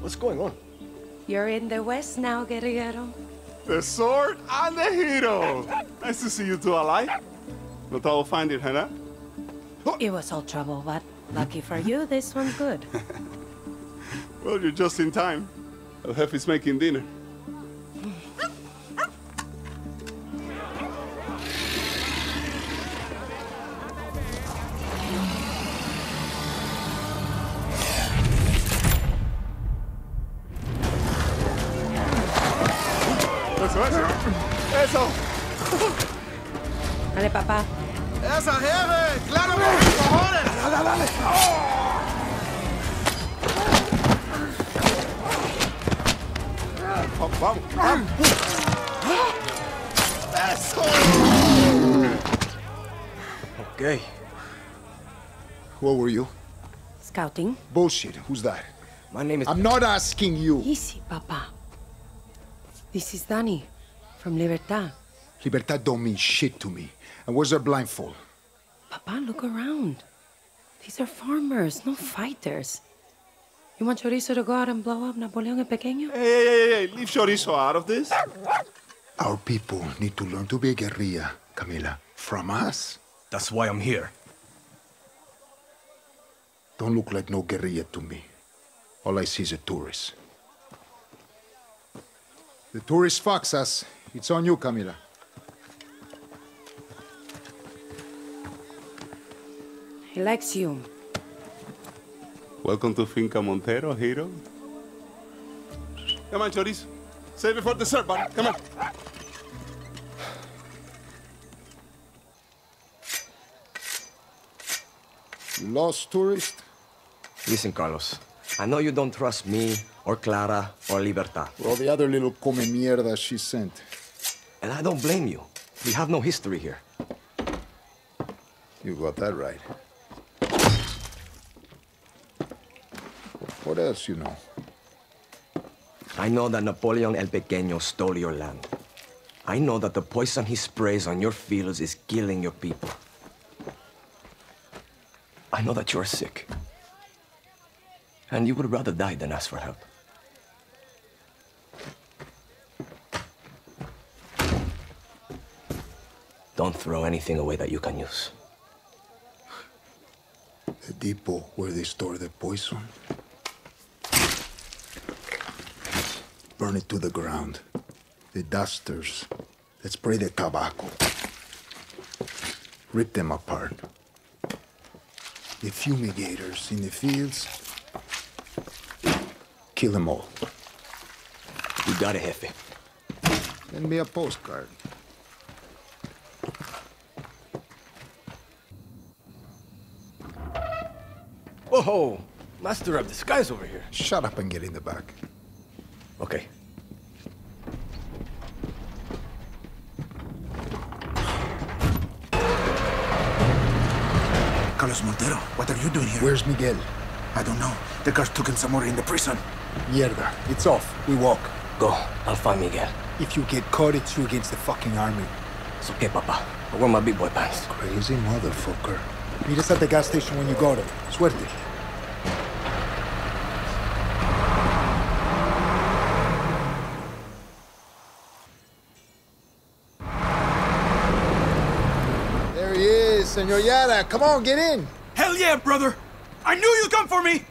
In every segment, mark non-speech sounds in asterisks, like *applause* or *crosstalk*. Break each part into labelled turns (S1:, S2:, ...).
S1: What's going on?
S2: You're in the West now, guerrero.
S3: The sword and the hero. Nice to see you two alive. Not all find it, Hannah.
S2: It was all trouble, but lucky for you, this one's good. *laughs*
S3: Well, you're just in time. El Jefe's making dinner. Eso.
S2: Dale, papá.
S4: ¡Esa, jefe! ¡Claro, por cojones!
S3: Dale, dale. Vamos, vamos, vamos. Eso.
S1: Okay. What were you?
S2: Scouting.
S1: Bullshit. Who's that?
S5: My name is...
S1: I'm not asking you.
S2: Easy, papa. This is Dany from Libertad.
S1: Libertad don't mean shit to me. And where's their blindfold?
S2: Papa, look around. These are farmers, no fighters. You want Chorizo to go out and blow up Napoleon el Pequeño?
S3: Hey, hey, hey, hey, leave Chorizo out of this.
S1: Our people need to learn to be a guerrilla, Camila. From us.
S5: That's why I'm here.
S1: Don't look like no guerrilla to me. All I see is a tourist. The tourist fucks us. It's on you, Camila.
S2: He likes you.
S3: Welcome to Finca Montero, hero. Come on, Chorizo. Save it for dessert, buddy. Come on.
S1: Lost, tourist?
S5: Listen, Carlos. I know you don't trust me, or Clara, or Libertad.
S1: Well, the other little come mierda she sent.
S5: And I don't blame you. We have no history here.
S1: You got that right. What else you know?
S5: I know that Napoleon el Pequeño stole your land. I know that the poison he sprays on your fields is killing your people. I know that you're sick. And you would rather die than ask for help. Don't throw anything away that you can use.
S1: The depot where they store the poison. Burn it to the ground. The dusters that spray the tobacco. Rip them apart. The fumigators in the fields. Kill them all.
S5: You got it, Jefe.
S1: Send me a postcard.
S5: Whoa! Master of disguise over here.
S1: Shut up and get in the back.
S5: Okay.
S4: Carlos Montero, what are you doing here?
S1: Where's Miguel?
S4: I don't know. The guards took him somewhere in the prison.
S1: Mierda. It's off. We walk.
S5: Go. I'll find Miguel.
S1: If you get caught, it's you against the fucking army.
S5: It's okay, Papa. I wear my big boy pants.
S1: Crazy motherfucker. Meet us at the gas station when you go it. Suerte. There he is, Senor Yara. Come on, get in.
S4: Hell yeah, brother! I knew you'd come for me!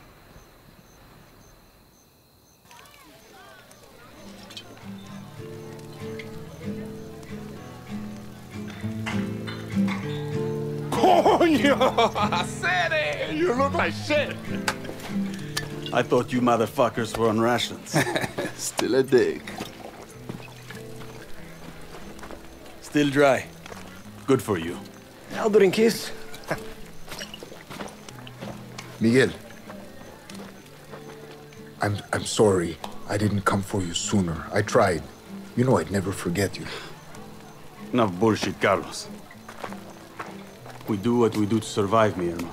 S3: Coño! I said it! You look like shit!
S6: I thought you motherfuckers were on rations. *laughs*
S3: Still a dig.
S6: Still dry. Good for you.
S5: Eldering kiss. *laughs*
S1: Miguel. I'm I'm sorry. I didn't come for you sooner. I tried. You know I'd never forget you.
S6: Enough bullshit, Carlos. We do what we do to survive, mi hermano.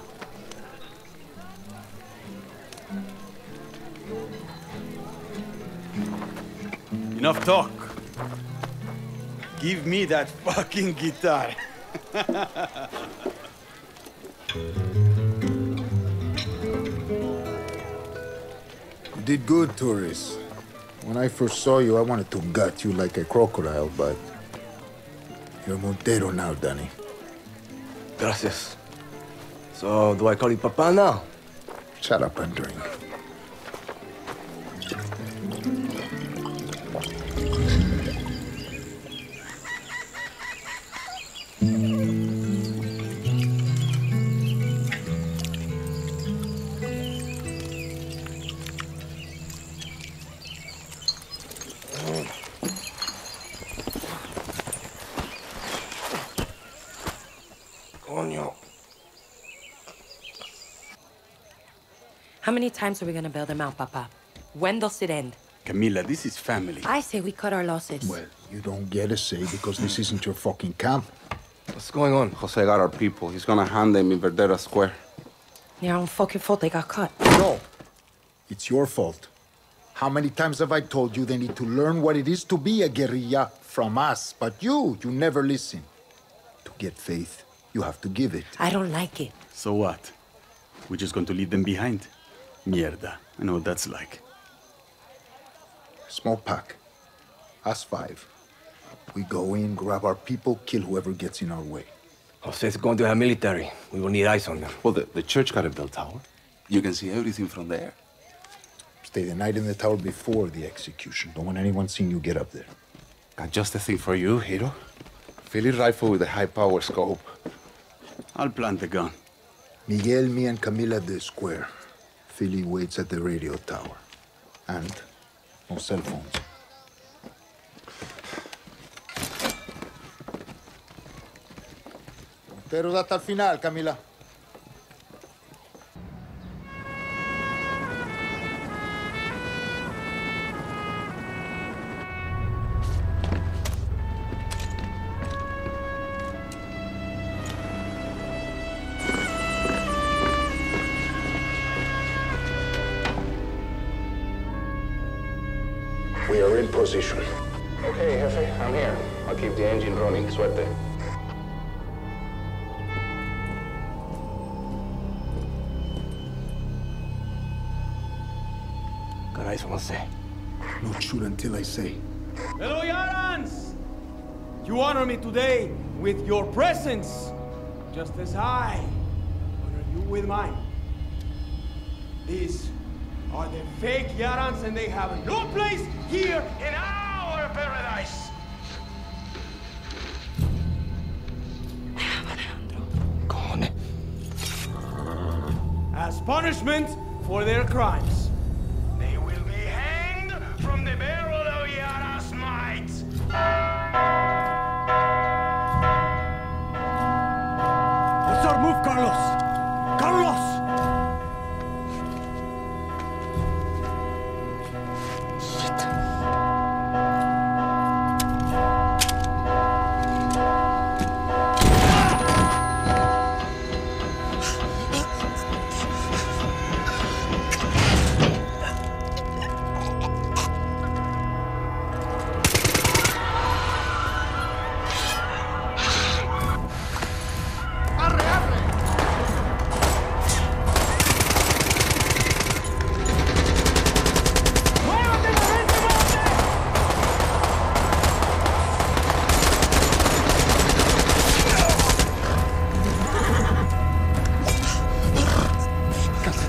S6: Enough talk. Give me that *laughs* fucking guitar.
S1: you did good, tourist. When I first saw you, I wanted to gut you like a crocodile, but you're Montero now, Dany.
S5: Gracias. So, do I call you Papa now?
S1: Shut up and drink.
S2: Many times are we gonna bail them out, Papa? When does it end?
S6: Camila, this is family.
S2: I say we cut our losses.
S1: Well, you don't get a say because this isn't your fucking camp.
S5: What's going on?
S3: Jose got our people. He's gonna hand them in Verdera Square.
S2: Their own fucking fault they got cut.
S1: No, it's your fault. How many times have I told you they need to learn what it is to be a guerrilla from us? But you, you never listen. To get faith, you have to give it.
S2: I don't like it.
S6: So what? We're just going to leave them behind? Mierda. I know what that's like.
S1: Small pack. Us five. We go in, grab our people, kill whoever gets in our way.
S5: Jose's going to have military. We will need eyes on them.
S3: Well, the, the church got a bell tower. You can see everything from there.
S1: Stay the night in the tower before the execution. Don't want anyone seeing you get up there.
S3: Got just the thing for you, hero. Philly rifle with a high power scope.
S6: I'll plant the gun.
S1: Miguel, me, and Camila at the square. Philly waits at the radio tower. And no cell phones. Pero hasta el final, Camila. Position.
S7: Okay, Jefe, I'm here. I'll keep the engine running. Suerte.
S5: Got eyes on Jose.
S1: Don't shoot until I say.
S4: Hello, Yarans! You honor me today with your presence, just as I honor you with mine. These are the fake Yarans, and they have no place here in our paradise.
S5: Cojones.
S4: As punishment for their crimes, they will be hanged from the barrel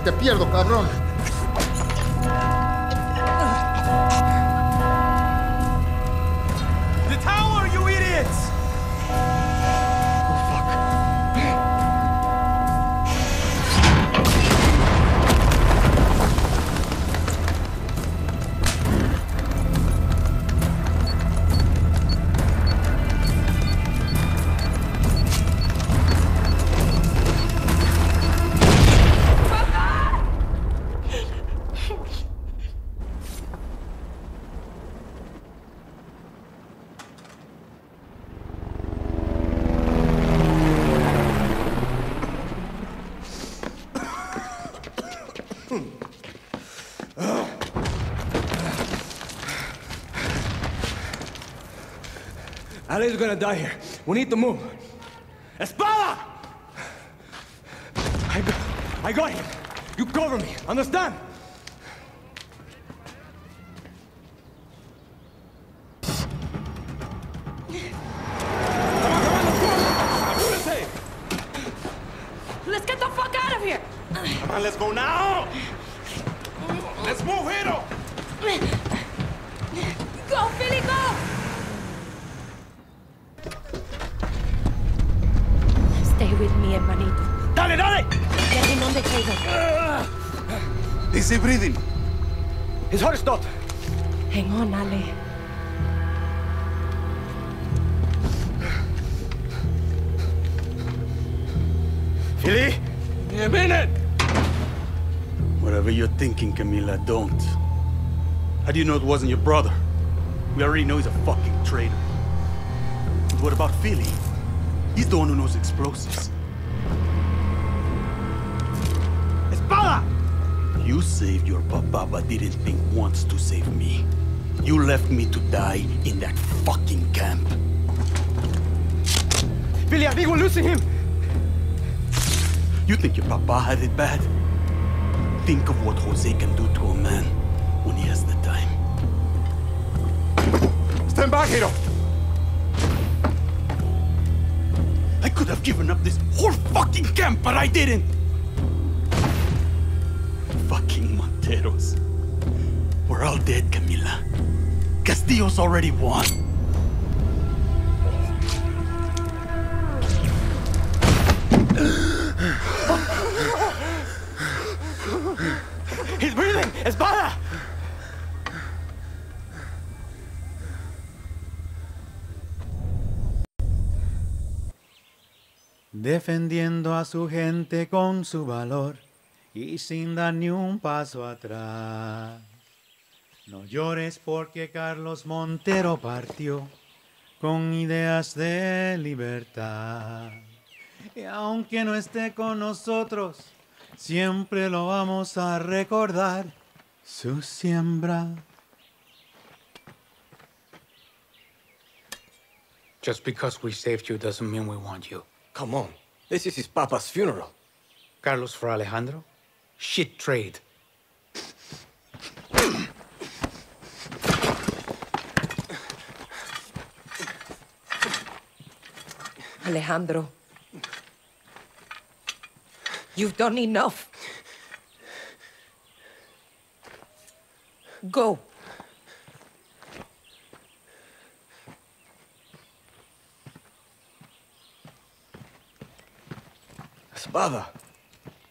S1: te pierdo, cabrón.
S4: Uh,
S5: Ali's gonna die here. We need to move.
S4: Espada!
S5: I I got him. You cover me. Understand?
S6: Come on, let's go now! Let's move, Hero!
S2: Go, Philly, go! Stay with me, hermanito.
S6: Dale, dale!
S2: Get him on the table.
S6: Is he breathing?
S5: His heart is not.
S2: Hang on, Ale.
S5: Philly?
S6: A minute! Whatever you're thinking, Camila, don't. How do you know it wasn't your brother? We already know he's a fucking traitor. But what about Philly? He's the one who knows explosives.
S5: Espada!
S6: You saved your papa, but didn't think once to save me. You left me to die in that fucking camp.
S5: Philly, I think we're losing him.
S6: You think your papa had it bad? Think of what Jose can do to a man when he has the time. Stand back, Hero! I could have given up this whole fucking camp, but I didn't! Fucking Monteros. We're all dead, Camila. Castillo's already won.
S5: He's breathing. Espada!
S8: defendiendo a su gente con su valor y sin dar ni un paso atrás. No llores porque Carlos Montero partió con ideas de libertad. Y aunque no esté con nosotros, siempre lo vamos a recordar. Su siembra.
S9: Just because we saved you doesn't mean we want you.
S5: Come on. This is his papa's funeral.
S9: Carlos for Alejandro? Shit trade.
S2: Alejandro. You've done enough. Go.
S5: Espada.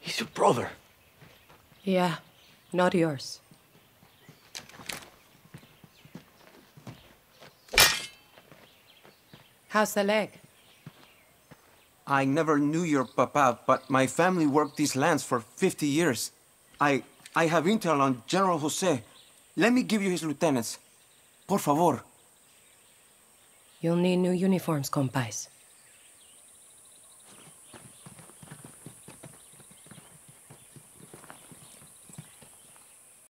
S5: He's your brother.
S2: Yeah, not yours. How's the leg?
S10: I never knew your papa, but my family worked these lands for 50 years. I, I have intel on General Jose. Let me give you his lieutenants. Por favor.
S2: You'll need new uniforms, compais.